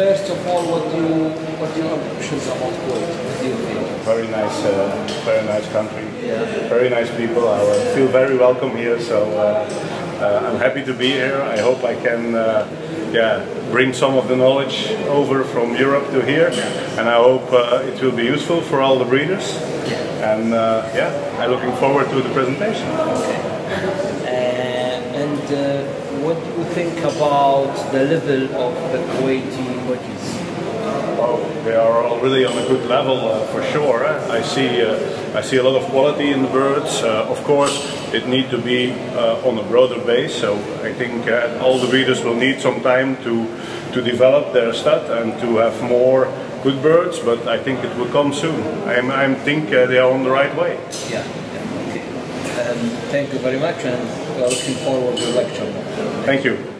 first of all, what do you what do your about Kuwait? What do you think? Very nice, uh, very nice country. Very nice people. I uh, feel very welcome here. So uh, uh, I'm happy to be here. I hope I can, uh, yeah, bring some of the knowledge over from Europe to here, and I hope uh, it will be useful for all the breeders. And uh, yeah, I'm looking forward to the presentation. Uh, what do you think about the level of the Kuwaiti budgies? Oh, they are all really on a good level uh, for sure. eh. I see uh, I see a lot of quality in the birds. Uh, of course, it need to be uh, on a broader base. So I think uh, all the breeders will need some time to to develop their stud and to have more good birds. But I think it will come soon. I'm I'm think uh, they are on the right way. Yeah. Okay. Um, thank you very much, and we are looking forward to the lecture. Thank you.